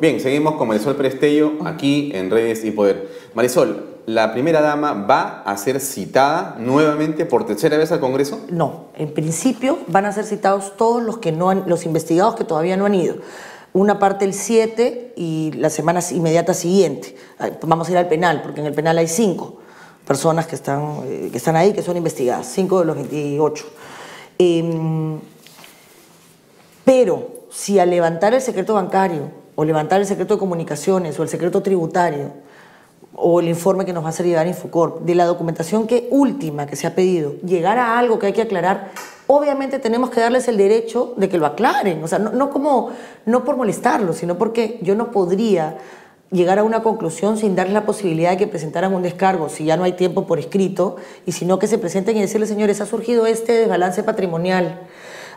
Bien, seguimos con Marisol Prestello aquí en Redes y Poder. Marisol, ¿la primera dama va a ser citada nuevamente por tercera vez al Congreso? No, en principio van a ser citados todos los, que no han, los investigados que todavía no han ido. Una parte el 7 y las semanas inmediatas siguiente. Vamos a ir al penal, porque en el penal hay cinco personas que están, eh, que están ahí, que son investigadas, cinco de los 28. Em, pero si al levantar el secreto bancario o levantar el secreto de comunicaciones o el secreto tributario o el informe que nos va a hacer llegar Infocorp, de la documentación que última que se ha pedido, llegar a algo que hay que aclarar, obviamente tenemos que darles el derecho de que lo aclaren, o sea, no, no como, no por molestarlos, sino porque yo no podría llegar a una conclusión sin darles la posibilidad de que presentaran un descargo, si ya no hay tiempo por escrito, y sino que se presenten y decirles, señores, ha surgido este desbalance patrimonial,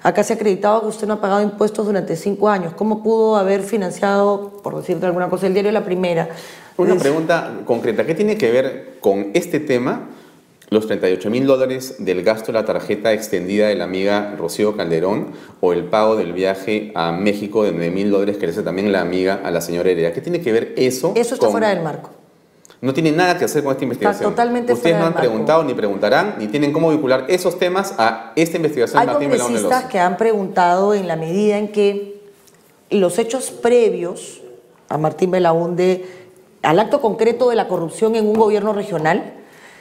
Acá se ha acreditado que usted no ha pagado impuestos durante cinco años. ¿Cómo pudo haber financiado, por decirte alguna cosa, el diario La Primera? Una pregunta concreta. ¿Qué tiene que ver con este tema los 38 mil dólares del gasto de la tarjeta extendida de la amiga Rocío Calderón o el pago del viaje a México de 9 mil dólares que le hace también la amiga a la señora Heredia? ¿Qué tiene que ver eso? Eso está fuera del marco no tiene nada que hacer con esta investigación. totalmente Ustedes no han preguntado ni preguntarán ni tienen cómo vincular esos temas a esta investigación Hay Martín congresistas que han preguntado en la medida en que los hechos previos a Martín Belaunde, al acto concreto de la corrupción en un gobierno regional,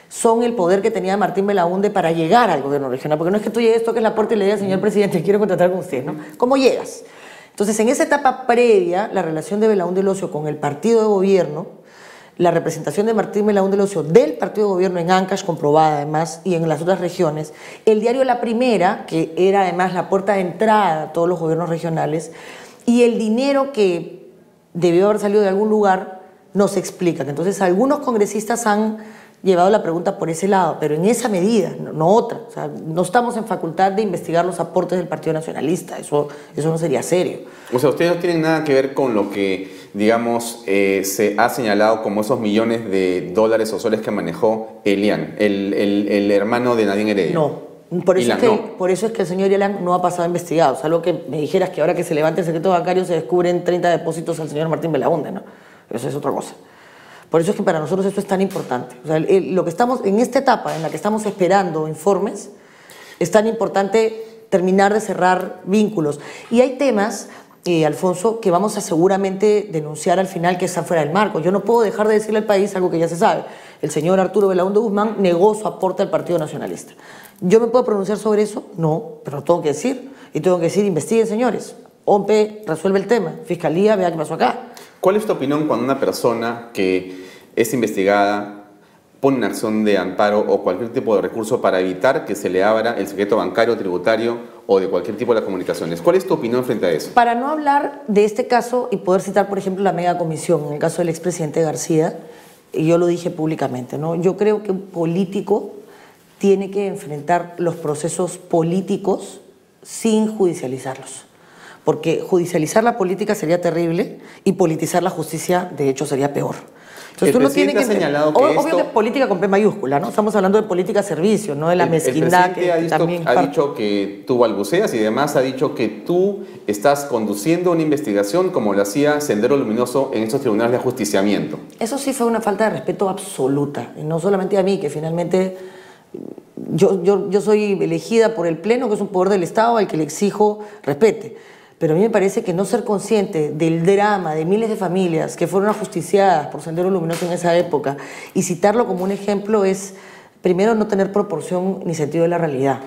son el poder que tenía Martín Belaunde para llegar al gobierno regional. Porque no es que tú llegues, toques la puerta y le digas, señor presidente, quiero contratar con usted, ¿no? ¿Cómo llegas? Entonces, en esa etapa previa, la relación de Belaunde Locio con el partido de gobierno la representación de Martín Melaún de Ocio del partido de gobierno en Ancash, comprobada además, y en las otras regiones, el diario La Primera, que era además la puerta de entrada a todos los gobiernos regionales, y el dinero que debió haber salido de algún lugar, nos explican. Entonces, algunos congresistas han llevado la pregunta por ese lado, pero en esa medida, no, otra. O sea, no estamos en facultad de investigar los aportes del Partido Nacionalista, eso, eso no sería serio. O sea, ustedes no tienen nada que ver con lo que, digamos, eh, se ha señalado como esos millones de dólares o soles que manejó Elian, el, el, hermano de Nadine Heredia. No. Por eso, es que, por eso es que el señor Elian no ha pasado investigado. Salvo que me dijeras que ahora que se levante el secreto bancario se descubren 30 depósitos al señor Martín Belaunde, ¿no? Eso es otra cosa. Por eso es que para nosotros esto es tan importante. O sea, lo que estamos, en esta etapa en la que estamos esperando informes, es tan importante terminar de cerrar vínculos. Y hay temas, eh, Alfonso, que vamos a seguramente denunciar al final que está fuera del marco. Yo no puedo dejar de decirle al país algo que ya se sabe. El señor Arturo Belaúnde Guzmán negó su aporte al Partido Nacionalista. ¿Yo me puedo pronunciar sobre eso? No, pero lo tengo que decir. Y tengo que decir, investiguen, señores. OMPE resuelve el tema. Fiscalía, vea qué pasó acá. ¿Cuál es tu opinión cuando una persona que es investigada pone una acción de amparo o cualquier tipo de recurso para evitar que se le abra el secreto bancario, tributario o de cualquier tipo de las comunicaciones? ¿Cuál es tu opinión frente a eso? Para no hablar de este caso y poder citar, por ejemplo, la mega comisión, en el caso del expresidente García, yo lo dije públicamente, ¿no? Yo creo que un político tiene que enfrentar los procesos políticos sin judicializarlos porque judicializar la política sería terrible y politizar la justicia, de hecho, sería peor. Entonces, tú no tienes que señalado que obvio que política con P mayúscula, ¿no? Estamos hablando de política servicio, no de la mezquindad que ha también ha dicho que tú balbuceas y además ha dicho que tú estás conduciendo una investigación como lo hacía Sendero Luminoso en estos tribunales de ajusticiamiento. Eso sí fue una falta de respeto absoluta, y no solamente a mí, que finalmente yo, yo, yo soy elegida por el Pleno, que es un poder del Estado al que le exijo respete pero a mí me parece que no ser consciente del drama de miles de familias que fueron ajusticiadas por Sendero Luminoso en esa época y citarlo como un ejemplo es, primero, no tener proporción ni sentido de la realidad.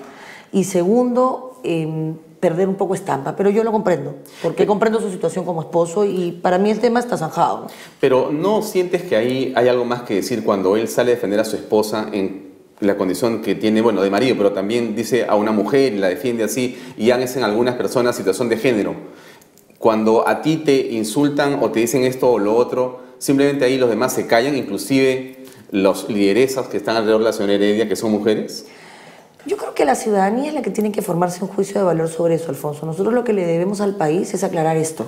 Y segundo, em, perder un poco estampa, pero yo lo comprendo, porque comprendo su situación como esposo y para mí el tema está zanjado. Pero ¿no sientes que ahí hay algo más que decir cuando él sale a defender a su esposa en la condición que tiene, bueno, de marido, pero también dice a una mujer y la defiende así, y han en algunas personas situación de género. Cuando a ti te insultan o te dicen esto o lo otro, simplemente ahí los demás se callan, inclusive los lideresas que están alrededor de la señora Heredia, que son mujeres. Yo creo que la ciudadanía es la que tiene que formarse un juicio de valor sobre eso, Alfonso. Nosotros lo que le debemos al país es aclarar esto.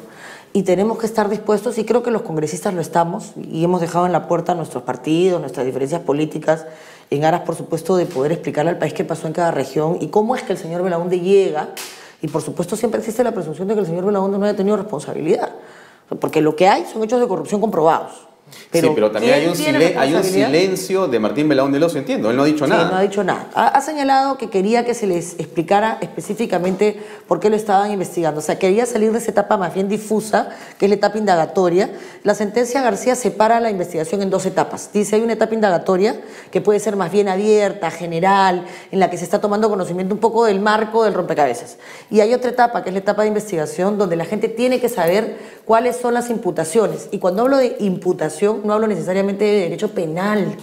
Y tenemos que estar dispuestos, y creo que los congresistas lo estamos, y hemos dejado en la puerta nuestros partidos, nuestras diferencias políticas, en aras, por supuesto, de poder explicarle al país qué pasó en cada región y cómo es que el señor Belaunde llega. Y por supuesto siempre existe la presunción de que el señor Belaunde no haya tenido responsabilidad. Porque lo que hay son hechos de corrupción comprobados. Sí, pero también hay un, hay un, silencio de Martín Belaún de entiendo. Él no ha dicho nada. no ha dicho nada. Ha, señalado que quería que se les explicara específicamente por qué lo estaban investigando. O sea, quería salir de esa etapa más bien difusa, que es la etapa indagatoria. La sentencia García separa la investigación en dos etapas. Dice, hay una etapa indagatoria que puede ser más bien abierta, general, en la que se está tomando conocimiento un poco del marco del rompecabezas. Y hay otra etapa, que es la etapa de investigación, donde la gente tiene que saber cuáles son las imputaciones. Y cuando hablo de imputación, no hablo necesariamente de derecho penal,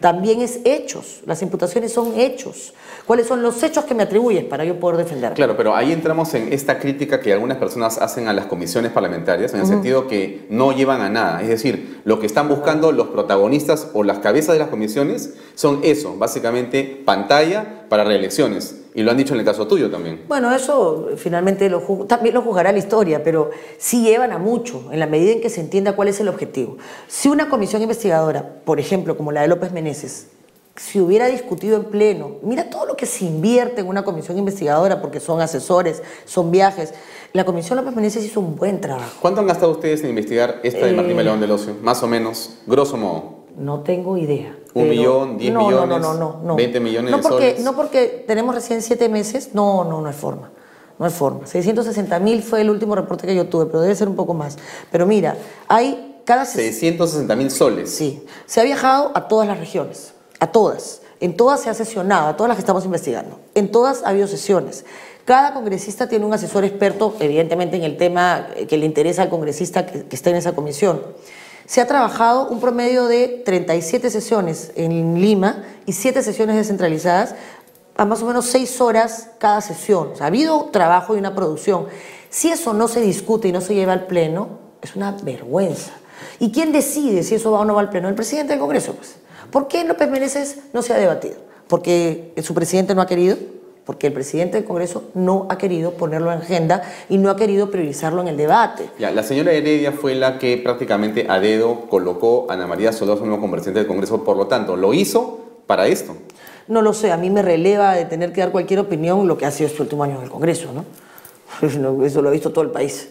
también es hechos. Las imputaciones son hechos. ¿Cuáles son los hechos que me atribuyes para yo poder defender? Claro, pero ahí entramos en esta crítica que algunas personas hacen a las comisiones parlamentarias, en el sentido que no llevan a nada. Es decir, lo que están buscando los protagonistas o las cabezas de las comisiones son eso, básicamente pantalla para reelecciones y lo han dicho en el caso tuyo también. Bueno, eso finalmente lo, también lo juzgará la historia, pero sí llevan a mucho en la medida en que se entienda cuál es el objetivo. Si una comisión investigadora, por ejemplo, como la de López Meneses, si hubiera discutido en pleno, mira todo lo que se invierte en una comisión investigadora, porque son asesores, son viajes. La comisión López Meneses hizo un buen trabajo. ¿Cuánto han gastado ustedes en investigar esta de Martín Melón del Ocio? Más o menos, grosso modo. No tengo idea. ¿Un millón, diez millones, no, no, no, no, 20 millones no de porque, soles? No porque tenemos recién siete meses, no, no, no hay forma. No hay forma. 660 mil fue el último reporte que yo tuve, pero debe ser un poco más. Pero mira, hay cada... 660 mil soles. Sí. Se ha viajado a todas las regiones, a todas. En todas se ha sesionado, a todas las que estamos investigando. En todas ha habido sesiones. Cada congresista tiene un asesor experto, evidentemente, en el tema que le interesa al congresista que, que está en esa comisión. Se ha trabajado un promedio de 37 sesiones en Lima y 7 sesiones descentralizadas a más o menos 6 horas cada sesión. O sea, ha habido trabajo y una producción. Si eso no se discute y no se lleva al Pleno, es una vergüenza. ¿Y quién decide si eso va o no va al Pleno? El presidente del Congreso, pues. ¿Por qué López Meneses no se ha debatido? ¿Porque su presidente no ha querido? Porque el presidente del Congreso no ha querido ponerlo en agenda y no ha querido priorizarlo en el debate. Ya, la señora Heredia fue la que prácticamente a dedo colocó a Ana María Solórzano como presidente del Congreso, por lo tanto, lo hizo para esto. No lo sé, a mí me releva de tener que dar cualquier opinión lo que ha sido este último año en el Congreso, ¿no? Eso lo ha visto todo el país.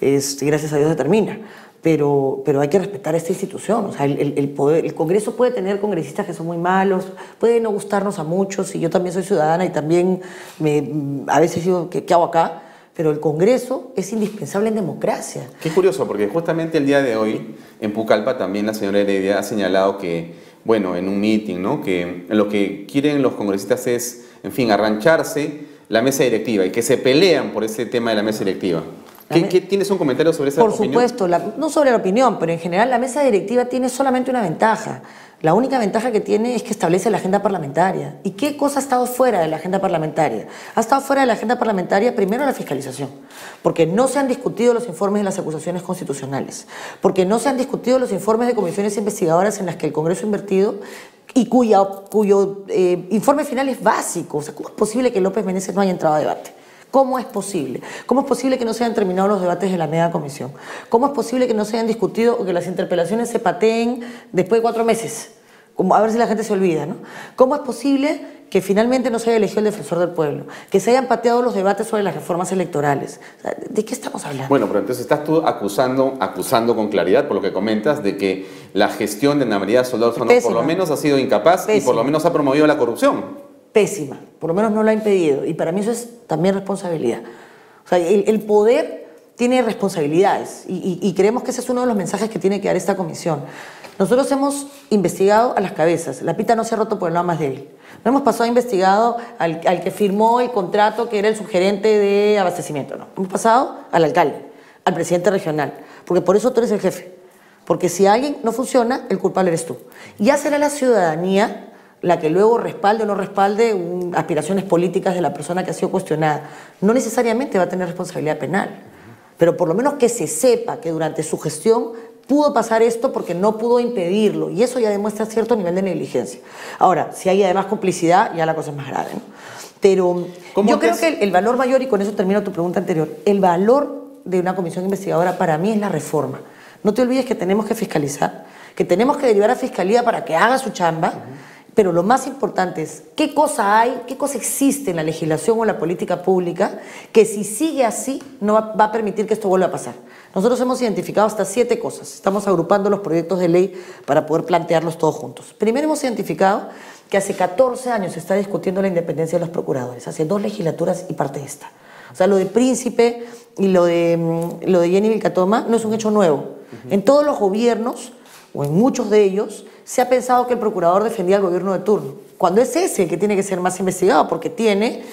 Es, gracias a Dios se termina pero, pero hay que respetar esta institución. O sea, el, poder, el Congreso puede tener congresistas que son muy malos, puede no gustarnos a muchos, y yo también soy ciudadana y también me, a veces digo, ¿qué, ¿qué hago acá? Pero el Congreso es indispensable en democracia. Qué curioso, porque justamente el día de hoy, en Pucallpa, también la señora Heredia ha señalado que, bueno, en un meeting, ¿no? que lo que quieren los congresistas es, en fin, arrancharse la mesa directiva y que se pelean por ese tema de la mesa directiva. ¿Qué, tienes un comentario sobre esa Por supuesto, no sobre la opinión, pero en general la mesa directiva tiene solamente una ventaja. La única ventaja que tiene es que establece la agenda parlamentaria. ¿Y qué cosa ha estado fuera de la agenda parlamentaria? Ha estado fuera de la agenda parlamentaria primero la fiscalización, porque no se han discutido los informes de las acusaciones constitucionales, porque no se han discutido los informes de comisiones investigadoras en las que el Congreso ha invertido y cuyo eh, informe final es básico. O sea, ¿cómo es posible que López Meneses no haya entrado a debate? ¿Cómo es posible? ¿Cómo es posible que no se hayan terminado los debates de la media comisión? ¿Cómo es posible que no se hayan discutido o que las interpelaciones se pateen después de cuatro meses? Como, a ver si la gente se olvida, ¿no? ¿Cómo es posible que finalmente no se haya elegido el defensor del pueblo? Que se hayan pateado los debates sobre las reformas electorales. ¿De qué estamos hablando? Bueno, pero entonces estás tú acusando, acusando con claridad, por lo que comentas, de que la gestión de Ana María Solórzano por lo menos ha sido incapaz y por lo menos ha promovido la corrupción pésima, por lo menos no lo ha impedido, y para mí eso es también responsabilidad. O sea, el, poder tiene responsabilidades, y, creemos que ese es uno de los mensajes que tiene que dar esta comisión. Nosotros hemos investigado a las cabezas, la pita no se ha roto por el lado más débil. No hemos pasado investigado al, al que firmó el contrato que era el subgerente de abastecimiento, no. Hemos pasado al alcalde, al presidente regional, porque por eso tú eres el jefe. Porque si alguien no funciona, el culpable eres tú. Ya será la ciudadanía la que luego respalde o no respalde aspiraciones políticas de la persona que ha sido cuestionada. No necesariamente va a tener responsabilidad penal, pero por lo menos que se sepa que durante su gestión pudo pasar esto porque no pudo impedirlo y eso ya demuestra cierto nivel de negligencia. Ahora, si hay además complicidad, ya la cosa es más grave. Pero yo creo que el, valor mayor, y con eso termino tu pregunta anterior, el valor de una comisión investigadora para mí es la reforma. No te olvides que tenemos que fiscalizar, que tenemos que derivar a Fiscalía para que haga su chamba Pero lo más importante es qué cosa hay, qué cosa existe en la legislación o en la política pública que si sigue así no va, va a permitir que esto vuelva a pasar. Nosotros hemos identificado hasta siete cosas. Estamos agrupando los proyectos de ley para poder plantearlos todos juntos. Primero hemos identificado que hace 14 años se está discutiendo la independencia de los procuradores, hace dos legislaturas y parte de esta. O sea, lo de Príncipe y lo de, mm, lo de Jenny Vilcatoma no es un hecho nuevo. En todos los gobiernos, o en muchos de ellos, se ha pensado que el procurador defendía al gobierno de turno, cuando es ese el que tiene que ser más investigado, porque tiene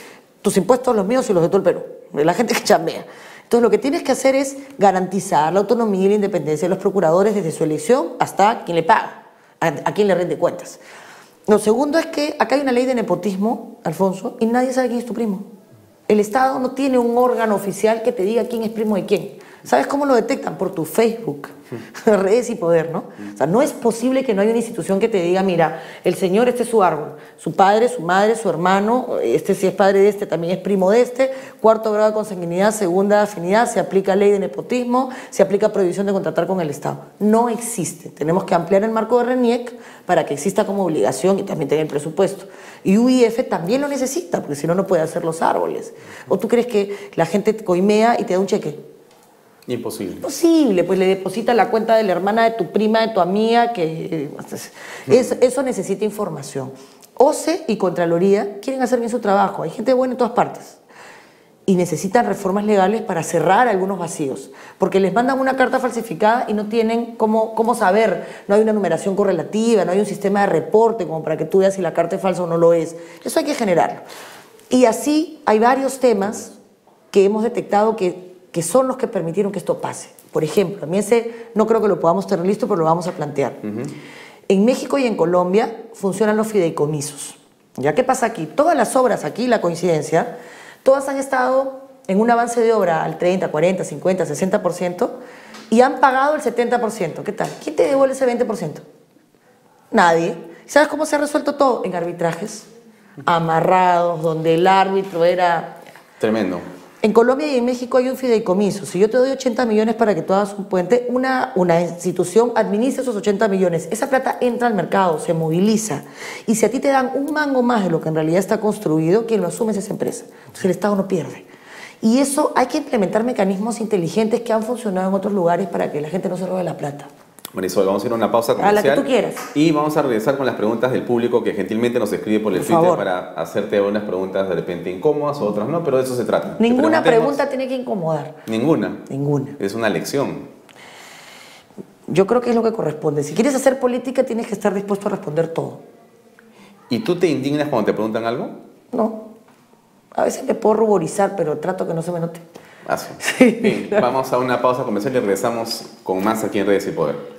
tus impuestos, los míos y los de todo el Perú, de la gente que chambea. Entonces lo que tienes que hacer es garantizar la autonomía y la independencia de los procuradores desde su elección hasta quien le paga, a, a quien le rinde cuentas. Lo segundo es que acá hay una ley de nepotismo, Alfonso, y nadie sabe quién es tu primo. El Estado no tiene un órgano oficial que te diga quién es primo de quién. ¿Sabes cómo lo detectan? Por tu Facebook, redes y poder, ¿no? O sea, no es posible que no haya una institución que te diga, mira, el señor, este es su árbol, su padre, su madre, su hermano, este si es padre de este, también es primo de este, cuarto grado de consanguinidad, segunda afinidad, se aplica ley de nepotismo, se aplica prohibición de contratar con el Estado. No existe. Tenemos que ampliar el marco de RENIEC para que exista como obligación y también tenga el presupuesto. Y UIF también lo necesita, porque si no, no puede hacer los árboles. ¿O tú crees que la gente te coimea y te da un cheque? Imposible. Imposible, pues le deposita la cuenta de la hermana de tu prima, de tu amiga, que es- eso necesita información. OCE y Contraloría quieren hacer bien su trabajo, hay gente buena en todas partes. Y necesitan reformas legales para cerrar algunos vacíos, porque les mandan una carta falsificada y no tienen cómo, cómo saber, no hay una numeración correlativa, no hay un sistema de reporte como para que tú veas si la carta es falsa o no lo es. Eso hay que generarlo. Y así hay varios temas que hemos detectado que, que son los que permitieron que esto pase. Por ejemplo, a mí ese no creo que lo podamos tener listo, pero lo vamos a plantear. En México y en Colombia funcionan los fideicomisos. ¿Ya qué pasa aquí? Todas las obras aquí, la coincidencia, todas han estado en un avance de obra al 30, 40, 50, 60% y han pagado el 70%. ¿Qué tal? ¿Quién te devuelve ese 20%? Nadie. ¿Y ¿Sabes cómo se ha resuelto todo? En arbitrajes amarrados, donde el árbitro era Tremendo. En Colombia y en México hay un fideicomiso. Si yo te doy 80 millones para que tú hagas un puente, una, una institución administra esos 80 millones. Esa plata entra al mercado, se moviliza. Y si a ti te dan un mango más de lo que en realidad está construido, quien lo asume es esa empresa. Entonces el Estado no pierde. Y eso hay que implementar mecanismos inteligentes que han funcionado en otros lugares para que la gente no se robe la plata. Marisol, vamos a ir a una pausa A comercial. la que tú quieras. Y vamos a regresar con las preguntas del público que gentilmente nos escribe por el Por Twitter favor. para hacerte unas preguntas de repente incómodas, otras no, pero de eso se trata. Ninguna pregunta tiene que incomodar. Ninguna. Ninguna. Es una lección. Yo creo que es lo que corresponde. Si quieres hacer política, tienes que estar dispuesto a responder todo. ¿Y tú te indignas cuando te preguntan algo? No. A veces me puedo ruborizar, pero trato que no se me note. Así. Bien, vamos a una pausa comercial y regresamos con más aquí en Redes y Poder.